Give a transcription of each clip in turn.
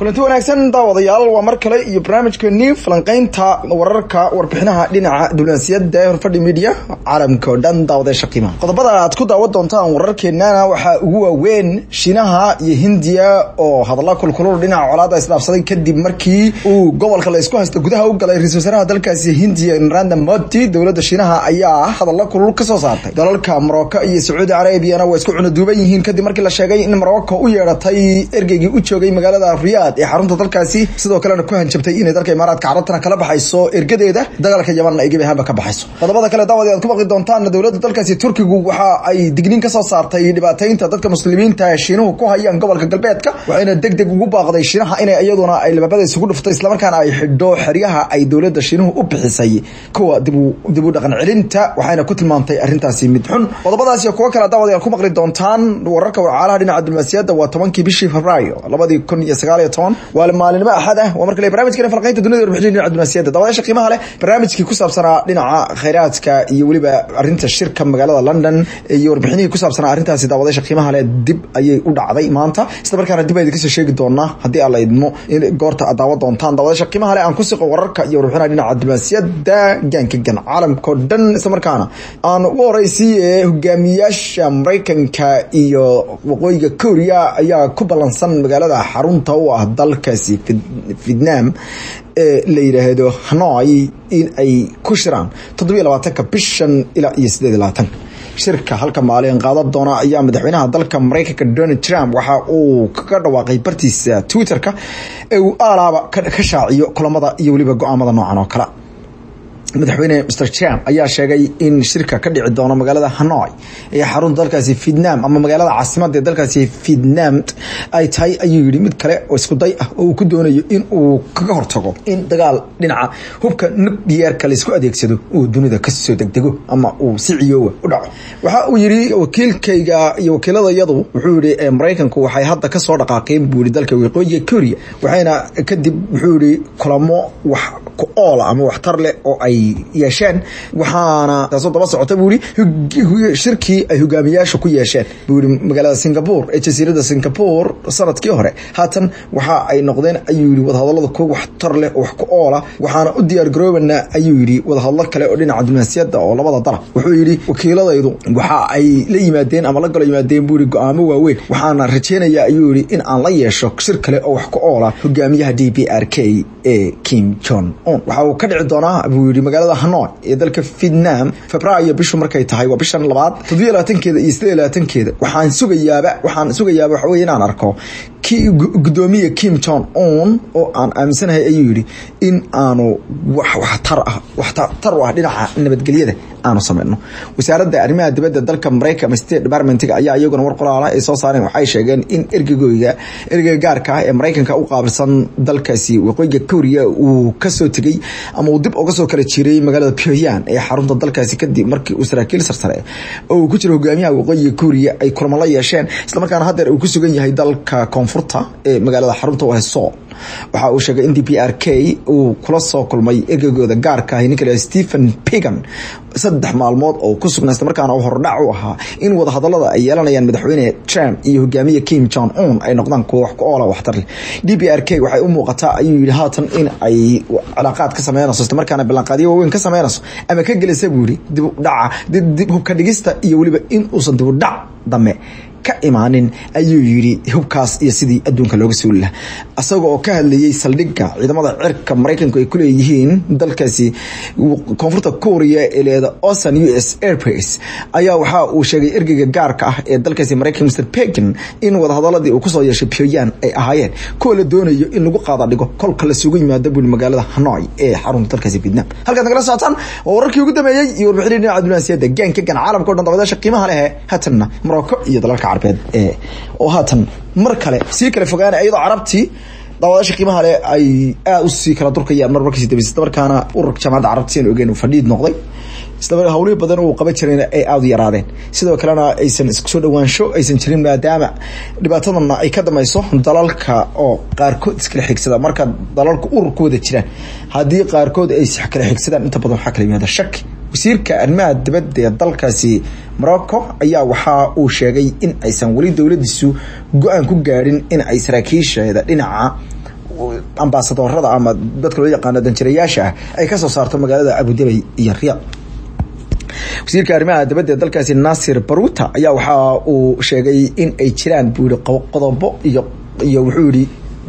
kulanti wanaagsan daawadayaal waa mar kale iyo barnaamijkeeni falanqeynta wararka warbixinaha dhinaca diblomaasiyadda horfadhi media caalamka oo dhan daawadayaasha qiimaha qodobada aad ku daawan doontaan wararkeenana waxaa ugu waaweyn shiinaha iyo hindiya oo hadalla kulkulul dhinaca colaada isdhaafsaday kadib markii uu gobolka la isku haysto gudaha u galay ra'isul wasaaraha dalkaasi hindiya narendra modi. Dowladda shiinaha ayaa hadalla kulul ka soo saartay. Dalalka morocco iyo sacuudi carabiyana waa isku cunaduuban yihiin kadib markii la sheegay in morocco u yeedhatay ergeygii u joogay magaalada riyaad ee xarunta dalkaasi sidoo kalena ku hanjabtay inay dalka imaaraadka carabtana kala baxayso ergadeeda dagaalka yamanna ay gebi ahaanba ka baxayso. Qodobada kale daawadi aad ku maqli doontaan dowladda dalkaasi turkigu waxa ay digniin ka soo saartay dhibaataynta dadka muslimiinta shiinuhu ku hayaan gobolka galbeedka waxayna deg deg ugu baaqday shiinaha inay iyaduna ay lababada isugu dhuftay islamarkaana ay xidho xeryaha ay dowladda shiinuhu u bixisay. Kuwa dib u dhaqan celinta waxayna ku tilmaamtay arrintaasi mid xun. Qodobadaas kuwo kale daawadi aad ku maqli doontaan wararka warcaalaha dhinaca diblomaasiyadda waa tobankii bishii febraayo labadii kun iyo sagaal iyo toban waa maalinimo axad ah. Waa markale barnamijkeena falqaynta dunida warbixin dhinaca diblomaasiyadda daawadayaasha qiimaha leh barnaamijkii ku saabsanaa dhinaca khayraadka iyo weliba arrinta shirka magaalada london iyo warbixinihii ku saabsanaa arrintaasi daawadayaasha qiimaha leh dib ayay u dhacday. Maanta isla markaana dib aydi ka soo sheegi doonaa haddii aan idmo in goorta aad daawan doontaan. Daawadayaasha qiimaha leh aan ku siqo wararka iyo warbixinaha dhinaca diblomaasiyadda gaanka gan caalamka oo dhan isla markaana aan ugu horeysiiye hogaamiyaasha maraykanka iyo waqooyiga korea ayaa ku ballansan magaalada xarunta u ah dalkaasi vietnam ee la yidhaahdo hanoi in ay ku shiraan toddobiyo labaatanka bishan ilaa iyo sideed labaatan. Shirka halka maalin qaadan doona ayaa madaxweynaha dalka maraykanka donald trump waxa uu kaga dhawaaqay bartiisa twitter-ka ee uu aalaaba ka shaaciyo kulamada iyo weliba go'aamada noocan oo kale madaxweyne mr trump ayaa sheegay in shirka ka dhici doono magaalada hanoi. Ee xarunta dalkaasi vietnam ama magaalada caasimada ee dalkaasi vietnam ay tahay ayuu yihi mid kale oo isku day ah oo uu ku doonayo in uu kaga hortago in dagaal dhinaca hubka nuclearka la isku adeegsado uu dunida ka soo degdego ama uu si ciyoowa u dhaco. Waxa uu yihi wakiilkayga iyo wakiiladayadu wuxuu yihi maraykanku waxay hadda ka soo dhaqaaqeen buu yihi dalka waqooyiga korea waxayna kadib wuxuu yihi kulamo wax ku oola ama waxtar leh oo ay yeesheen. Waxaana taasoo daba socota buu yihi shirkii ay hogaamiyaasha ku yeesheen. Buu yihi magaalada singapore ee jasiirada singapore sannadkii hore. Haatan waxa ay noqdeen ayuu yihi wadahadalada kuwa waxtar leh wax ku oola. Waxaana u diyaar garoobana ayuu yihi wadahadlo kale oo dhinaca diblomaasiyadda oo labada dala wuxuu yihi wakiiladaydu waxa ay la yimaadeen ama la galo yimaadeen buu yihi go'aamo waaweyn. Waxaana rajeynaya ayuu yihi in aan la yeesho shir kale oo wax ku oola hogaamiyaha d b r k ee kim jon un waxa uu ka dhici doonaa buu yihi magaalada hanoi ee dalka vietnam febraayo bishu markay tahay waa bishan labaad toddobiyo labaatankeeda iyo sideed labaatankeeda. Waxaan sugayaaba waxaan sugayaaba waxa weye inaan arko. Ki gudoomiya kim jon un oo aan aaminsanahay ayuu yihi in aanu wax waxtar ah waxtar u ah dhinaca nabadgelyada aanu sameyno wasaaradda arrimaha dibadda dalka maraykan ama state departmentiga ayaa iyaguna war qoraala ay soo saareen. Waxay sheegeen in ergegooyga ergeyga gaarka ah ee maraykanka u qaabilsan dalkaasi. Waqooyiga korea uu ka soo tegey ama uu dib uga soo kala jiray magaalada pyongyang ee xarunta dalkaasi kadib markii uu saraakiil sarsare oo uu ku jiro hogaamiyaha waqooyiga korea ay kulamo la yeesheen islamarkaana haddeer uu ku sugan yahay dalka koonfurta ee magaalada xarunta u ah sool waxa uu sheegay in d p r k uu kula soo kulmay ergegooda gaarka ah. Ninka stephen pigan saddex maalmood oo ku sugnaa isla markaana uu hordhac u ahaa in wadahadalada ay yeelanayaan madaxweyne trump iyo hogaamiye kim jon un ay noqdaan kuwa wax ku oola waxtar leh. D p r k waxay u muuqataa ayuu yihi haatan in ay cilaaqaad ka sameynayso isla markaana ballanqaadyo waaweyn ka sameynayso ama ka gelisa buu yihi dib u dhaca dib hubka dhigista iyo weliba in uusan dib u dhac dame ka imaanin ayuu yidhi hubkaas iyo sidii adduunka looga suuli laha isaga oo ka hadlayey saldhigga ciidamada cirka maraykanku ay ku leeyihiin dalkaasi koonfurta korea ee leeda osan u s airbase ayaa waxa uu sheegay ergeyga gaarka ah ee dalkaasi maraykan mr pekin in wadahadaladii uu ku soo yeeshay pyongyang ay ahaayeen. Kuwa la doonayo in lagu qaada dhigo kolka lasugu yimaado buli magaalada hanoi ee xarunta dalkaasi vietnam. Halkaad nagala socotaan wararkii ugu dambeeyey iyo warbixinii dhinaca diblomaasiyadda gaanka gan caalamka o dhan dabadaasha qiimaha lehe hatanna morocco iyo dalalka carbeed ee oo haatan mar kale sii kala fogaana iyadoo carabtii daawadaasha qiimaha leh ay aada u sii kala durkayaan. Mar markiisi dambeysay isla markaana ururka jaamacadda carabta sian fadhiid noqday. Isla hawlihi badan uu qaban jirayna ay aada yaraadeen. Sidoo kalena aysan isku soo dhawaansho aysan jirin maadaama dhibaatadana ay ka dameyso dalalka oo qaarkood iskala xigsada. Marka dalalka urur ku wada jiraan haddii qaarkood ay kala xigsadaan inta badan waxaa kala yimaada shaki wasiirka arrimaha dibadda ee dalkaasi morocco ayaa waxa uu sheegay in aysan weli dowladiisu go'aan ku gaadhin in ay saraakiisheeda dhinaca ambaasadorada ama dadka loo yaqaano danjirayaasha ah ay ka soo saarto magaalada abudabi iyo riyaad wasiirka arrimaha dibadda ee dalkaasi nasir baruta ayaa waxa uu sheegay in ay jiraan buu qodobo iyo iyo wuxuu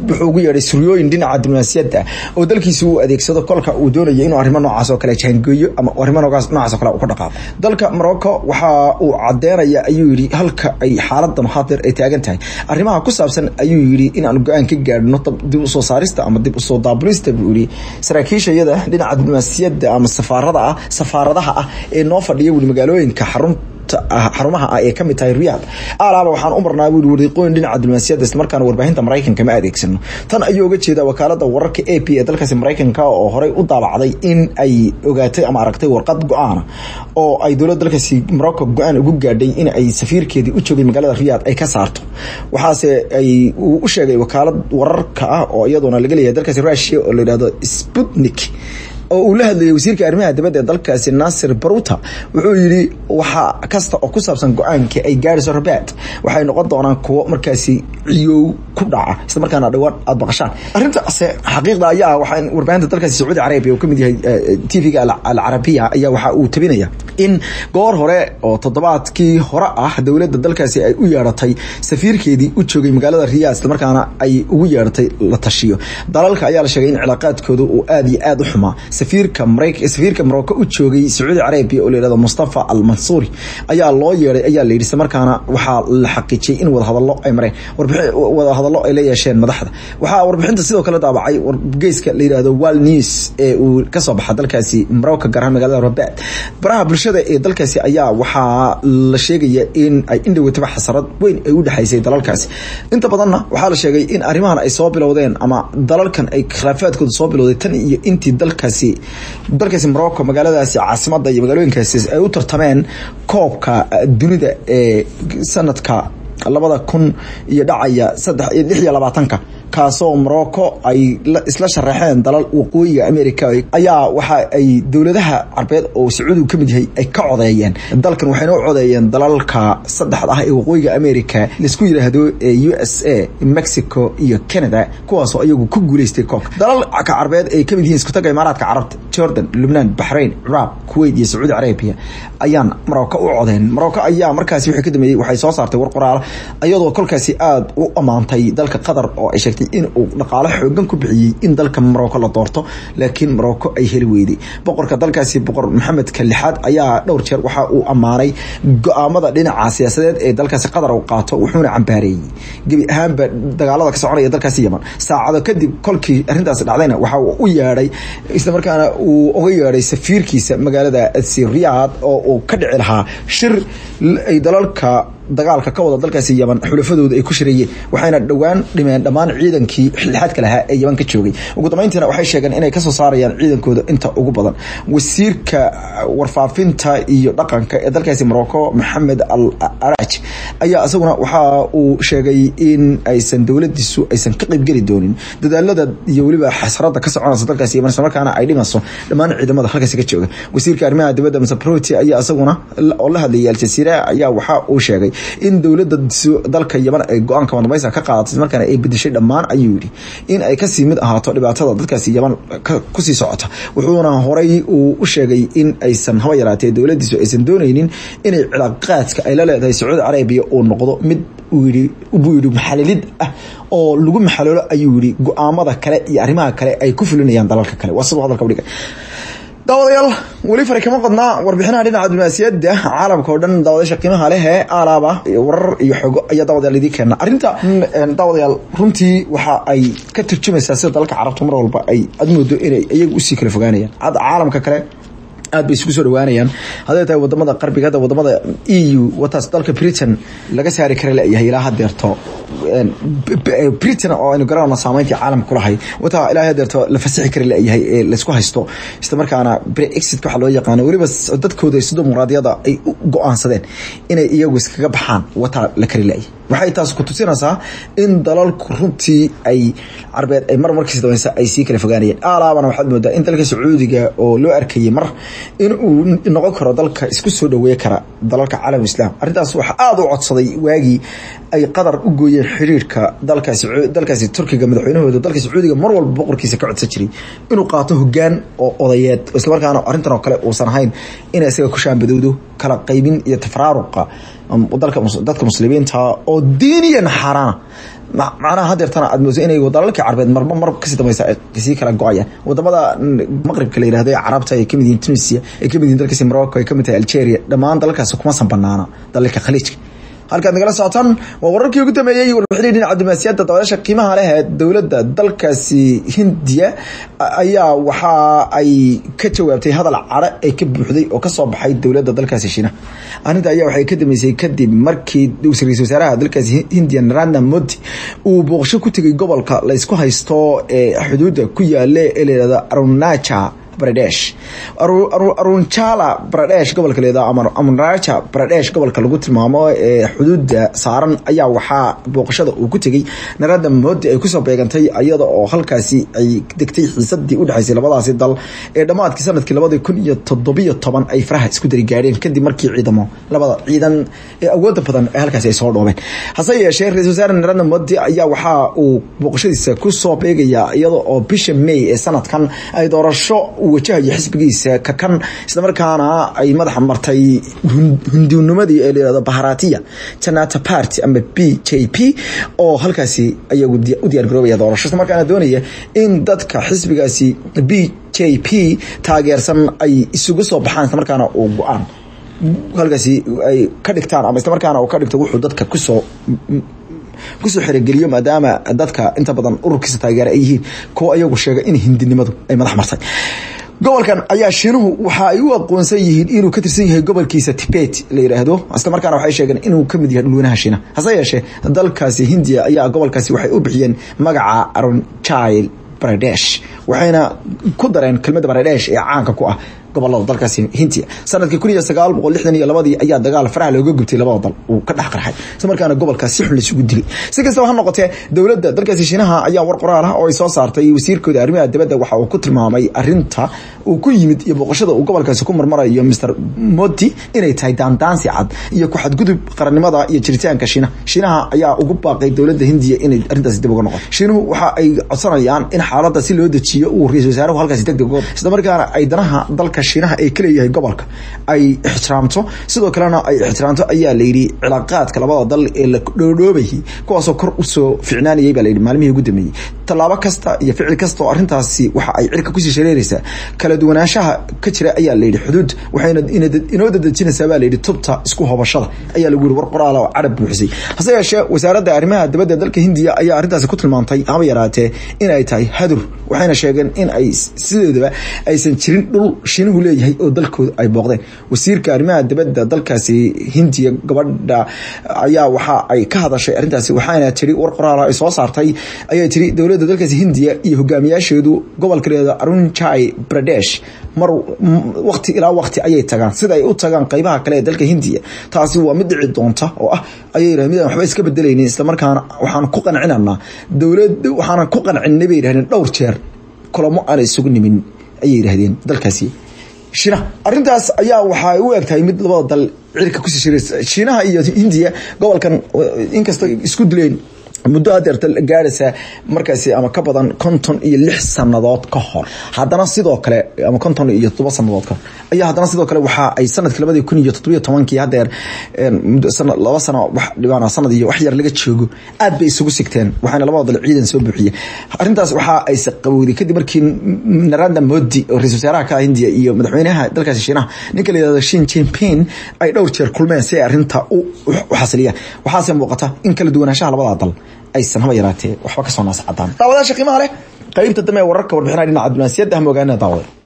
wuxuu ugu yeedhay suryooyin dhinaca diblomaasiyadda oo dalkiisa uu adeegsado kolka uu doonayo inuu arrimo noocaas oo kale jaangeeyo ama arrimo noocaas oo kale uu ku dhaqaaqo. Dalka morocco waxa uu cadeynaya ayuu yidhi halka ay xaaladan hadeer ay taagan tahay arrimaha ku saabsan ayuu yidhi in aan go'aan ka gaadhno dib u soo saarista ama dib u soo daabulista buu yidhi. Saraakiisha iyada dhinaca diblomaasiyadda ama safaarada ah safaaradaha ah ee noo fadhiya weli magaalooyinka xarun xarumaha ah ee ka mid tahay riyaad alaaba waxaan u marnaa bui wariiqooyin dhinaca diblomaasiyadda isla markaana warbaahinta maraykanka ma adeegsano tan ayuu uga jeeda wakaalada wararka a p ee dalkaasi maraykanka oo horey u daabacday in ay ogaatay ama aragtay warqad go'aana oo ay dowladda dalkaasi morocco go'aan ugu gaadhay in ay safiirkeedii u joogay magaalada riyaad ay ka saarto. Waxaase ay uu u sheegay wakaalad wararka ah oo iyaduna laga leeyahay dalkaasi russia oo la yihahdo sputnik oo uu la hadlayay wasiirka arrimaha dibadda ee dalkaasi nasir baruta. Wuxuu yidhi waxa kasta oo ku saabsan go'aanka ay gaadhayso rabaad waxay noqon doonaan kuwo markaasi ciyow ku dhaca. Isla markaana dhawaan aada baqashaan arrintaase xaqiiqda ayaa waxaa warbaahinta dalkaasi sacuudi carabiya uu ka mid yahay tvga alcarabiya ayaa waxa uu tabinaya in goor hore oo toddobaadkii hore ah dowladda dalkaasi ay u yeedhatay safiirkeedii u joogay magaalada riyaad isla markaana ay ugu yeedhatay la tashiyo. Dalalka ayaa la sheegay in cilaaqaadkooda uu aada iyo aada u xumaa safiirka morocco u joogay sacuudi carabiya oo la yihahdo mustafa al mansuuri ayaa loo yeedhay ayaa la yidhi waxaa la xaqiijiyey in wadahadallo ay mareen wadahadallo ay la yeesheen madaxda. Waxaa warbixinta sidoo kale daabacay wargeyska la yihahdo wal news ee uu ka soo baxa dalkaasi morocco gaar ahaan magaalada rabaad baraha bulshada ee dalkaasi ayaa waxaa la sheegaya in ay indhawataba xasarad weyn ay u dhexaysay dalalkaasi. Inta badanna waxaa la sheegay in arrimahan ay soo bilowdeen ama dalalkan ay khilaafaadkooda soo bilowday tan iyo intii dalkaasi dalkaasi morocco magaaladaasi caasimada iyo magaalooyinkaasi ay u tartameen koobka dunida ee sanadka labada kun iyo dhacaya saddex iyo lix iyo labaatanka kaasoo morocco ay isla sharaxeen dalal waqooyiga america ayaa waxa ay dowladaha carbeed oo sacuudigu ka mid yahay ay ka codeeyeen. Dalkan waxayna u codeeyeen dalalka saddexda ah ee waqooyiga america la isku yidhaahdo u s a mexico iyo canada kuwaasoo iyagu ku guuleystay koobka. Dalalka carbeed ay ka mid yihiin iskutaga imaaraadka carabta jordan lubnaan baxrain ciraaq kuwait iyo sacuudi carabiya ayaan morocco u codeen. Morocco ayaa markaasi wixii ka dambeeyey waxay soo saartay war qoraal iyadoo kolkaasi aada u ammaantay dalka qatar oo ay sheegtay in uu dhaqaalo xoogan ku bixiyey in dalka morocco la doorto laakiin morocco ay heli weyday boqorka dalkaasi boqor maxamedka lixaad ayaa dhowr jeer waxa uu ammaanay go'aamada dhinaca siyaasadeed ee dalkaasi qatar uu qaato wuxuuna cambaareeyey. Gebi ahaanba dagaalada ka soconaya dalkaasi yaman saacado kadib kolkii arrintaasi dhacdayna waxa uu u yeedhay islamarkaana uu uga yeedhay safiirkiisa magaalada siriyaad oo uu ka dhici lahaa shir ay dalalka dagaalka ka wada dalkaasi yaman xulafadooda ay ku shirayeen waxayna dhowaan dhimeen dhammaan ciidankii xilxaadka lahaa ee yaman ka joogay. Ugu dambeyntiina waxay sheegeen inay ka soo saarayaan ciidankooda inta ugu badan. Wasiirka warfaafinta iyo dhaqanka ee dalkaasi morocco maxamed al araj ayaa isaguna waxa uu sheegay in aysan dowladiisu aysan ka qeybgeli doonin. Dadaalada iyo weliba xasrada ka soconaysa dalkaasi yaman isla markaana ay dhimayso dhammaan ciidamada halkaasi ka jooga. Wasiirka arrimaha dibadda masaproti ayaa isaguna la hadlayay aljazeera ayaa waxa uu sheegay in dowladda dalka yaman ay go'aanka madmaysa ka qaadatay markaana ay bedeshay dhammaan ayuu yidhi in ay ka sii mid ahaato dhibaatada dadkaasi yaman ku sii socota. Wuxuuna horay uu u sheegay in aysan haba yaraatee dowladiisu aysan dooneynin inay cilaaqaadka ay la leedahay sacuudi carabiya uu noqdo mid buu yidhi maxalilid ah oo lagu maxaloolo ayuu yidhi go'aamada kale iyo arrimaha kale ay ku fulinayaan dalalka kale. Waa siduu hadalka udhigay daawadayaal weli fari kama qodnaa warbixinaha dhinaca diblomaasiyadda caalamka oo dhan daawadayaasha qiimaha leh ee aalaaba warar iyo xogo ayaa daawadayaal idii keena arrinta daawadayaal runtii waxa ay ka turjumaysaa sida dalalka carabta mar walba ay aad moodo inay iyagu usii kala fogaanayaan caalamka kale aad bay isugu soo dhawaanayaan. Hadday tahay waddamada qarbiga hadda waddamada e wataas dalka britain laga saari kara layahay ilaa hadeerto britain oo aynu garanayno saameyntii caalamka kulahay wataa ilaa hadeerto la fasixi kara layahay ee laysku haysto. Isla markaana brexit waxa loo yaqaano weliba dadkooda dimuqraadiyada ay u inay iyagu iskaga baxaan wataa la kari layahay waxay taas ku tusinaysaa in dalalku runtii ay carbeed ay mar markiis dabaysa ay sii kala fogaanayeen. Alaabana waxaad moodaa in dalka sacuudiga oo loo arkayay mar in uu noqon karo dalka isku soo dhaweey kara dalalka caalam islaam. Arrintaas waxaa aada u codsaday waagii ay qatar u gooyeen xiriirka dalkaasi dalkaasi turkiga madaxweynahooda dalka sacuudiga mar walba boqorkiisa ka codsan jiray inuu qaato hogaan oo odayeed islamarkaana arrintan oo kale uusan ahayn inay isaga ku shaambadowdo kala qaybin iyo tafraaruqa dadka muslimiinta oo diiniyan xaaraana macnaha hadeertana aad mooso inay dalalkii carbeed marba mar ka sii dambaysa sii kala go'ayaan waddamada maqribka la yiraahdo ee carabta ay ka mid yihiin tunisia ay ka mid yihiin dalkaasi morocco ay ka mid tahay algeria dhammaan dalalkaasi kuma san banaana dalalka khaliijka halkaad nagala socotaan waa wararkii ugu dambeeyey warbixinii dhinaca diblomaasiyadda dabadeesha qiimaha leh ee dowladda dalkaasi hindiya ayaa waxa ay ka jawaabtay hadal cadho ee ka buuxday oo ka soo baxay dowladda dalkaasi shiinaha arrinta ayaa waxay ka dambeysay kadib markii ra'iisul wasaaraha dalkaasi hindiya narendra modi uu booqasho ku tegay gobolka la isku haysto ee xuduudda ku yaale ee layihahdo arunaja bradesh arunchala bradesh gobolka leeda ama amunraja bradesh gobolka lagu tilmaamo ee xuduuda saaran ayaa waxaa booqashada uu ku tegey narada modi ay ku soo beegantay iyada oo halkaasi ay degtay xiisadii udhexaysay labadaasi dal ee dhammaadkii sannadkii labadi kun iyo toddobiyo toban ay faraha isku dari gaadheen kadib markii ciidamo labada ciidan ee awooda badan ee halkaasi ay soo dhoobeen. Hase yeeshee ra'isul wasaare narada modi ayaa waxaa uu booqashadiisa ku soo beegaya iyada oo bisha may ee sanadkan ay doorasho wajahayo xisbigiisa kakan islamarkaana ay madaxa martay hunduunimadii ee layihahdo baharatiya janata party ama b j p oo halkaasi ayagu u diyaar garoobaya doorasho islamarkaana doonaya in dadka xisbigaasi b j p taageersan ay isugu soo baxaan islamarkaana uu go'aan halkaasi ay ka dhigtaan ama islamarkaana uu ka dhigto wuxuu dadka ku soo ku soo xerogeliyo maadaama dadka inta badan ururkiisa taageera ay yihiin kuwa ayagu sheega in hindinimadu ay madax martay. Gobolkan ayaa shiinuhu waxa ay u aqoonsan yihiin inuu ka tirsan yahay gobolkiisa tibet la yiraahdo. Isla markaana waxay sheegeen inuu ka mid yahay dhulweynaha shiinaha hase yeeshee dalkaasi hindiya ayaa gobolkaasi waxay u bixiyeen magaca arunchile bradesh waxayna ku dareen kelmadda bradesh ee caanka ku ah gobollada dalkaasi hindiya sannadkii kun iyo sagaal boqol lixdan iyo labadii ayaa dagaal faraha looga gubtay labada dal uu ka dhex markaana gobolkaas si xun dilay. Si kastaba ha noqotee dowladda dalkaasi shiinaha ayaa war qoraal ah oo ay soo saartay wasiirkooda arrimaha dibadda. Waxa uu ku tilmaamay arinta uu ku yimid iyo booqashada uu gobolkaasi ku marmarayo mr modi inay tahay daandaansi cad iyo ku xadgudub qarannimada iyo jiritaanka shiinaha shiinaha ayaa ugu baaqay dowladda hindiya inay arrintaasi dib uga noqoto. Shiinuhu waxa ay codsanayaan in xaaladda si loo dejiyo uu ra'isul wasaaruhu halkaasi deg deg uga isla markaana ay danaha dalka shiinaha ee kaleeyahay gobolka ay ixtiraamto. Sidoo kalena ay ixtiraamto ayaa layidhi cilaaqaadka labada dal ee la dhoodhoobayay kuwaasoo kor u soo ficnaanayay baa layidhi maalmihii ugu dambeeyey tallaabo kasta iyo ficil kasta oo arrintaasi waxa ay cirka ku sii shareeraysaa kala duwanaanshaha ka jira ayaa layidhi xuduud waxayna inoo dadejinaysaa baa layidhi tubta isku hobashada ayaa lagu yidhi war qoraala oo carab buuxisay hase yeeshee wasaaradda arrimaha dibadda dalka hindiya ayaa arrintaasi ku tilmaantay haba yaraatee in ay tahay hadur waxayna sheegeen in ay sideedaba aysan jirin dhul shiinuhu leeyahay oo dalkooda ay booqdeen. Wasiirka arrimaha dibadda dalkaasi hindiya gabadha ayaa waxa ay ka hadashay arrintaasi waxaana tiri war qoraala ay soo saartay ayaa tiri dowladda dalkaasi hindiya iyo hogaamiyaasheedu gobolka leeda arunchai pradesh mar waqti ilaa waqti ayay tagaan. Sida ay u tagaan qeybaha kale ee dalka hindiya taasi waa mid dhici doonta oo ah ayay midaan waxba iska bedelaynin islamarkaana waxaan ku qancinanaa. Dowlad waxaanan ku qancinay bay yidhahdeen dhowr jeer kulamo aanay isugu ayay yidhahdeen dalkaasi shiinaha arrintaas ayaa waxay u eg tahay mid labada dal cirka ku sii shiraysa. Shiinaha iyo hindiya gobolkan inkastoo isku dileen muddo adeerta gaaraysa markaasi ama ka badan konton iyo lix sanadood ka hor. Haddana sidoo kale ama konton iyo todoba sanadood ka hor. Ayaa haddana sidoo kale waxa ay sannadkii labadii kun iyo toddobiyo tobankii hadeer laba sano dhibaan sanad iyo wax yar laga joogo aad bay isugu sigteen waxaana labada dal ciidan soo buuxiyey. Arrintaas waxa ay qabowday kadib markii narendra modi oo ra'isul wasaaraha ka hindiya iyo madaxweynaha dalkaasi shiinaha ninka la yihahdo shin jinping ay dhowr jeer kulmeen si ay arrinta u xasiliyaan. Waxaase muuqata in kala duwanaanshaha labada dal أي سنة هوا يراتي. وحبك صناعة عطان طاولة شقيمة عليه. قريب تدمي ورقة وربحنا لنا عدنا سيادة هم وقعنا طاولة.